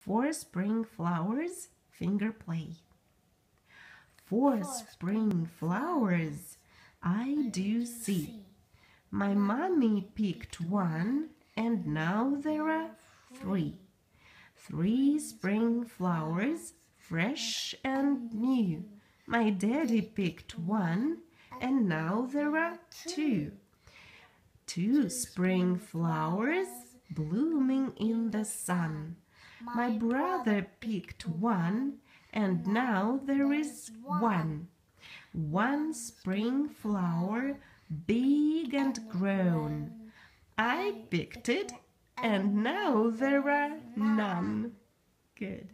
Four spring flowers, finger play. Four spring flowers I do see. My mommy picked one, and now there are three. Three spring flowers, fresh and new. My daddy picked one, and now there are two. Two spring flowers blooming in the sun. My brother picked one, and now there is one. One spring flower, big and grown. I picked it, and now there are none. Good.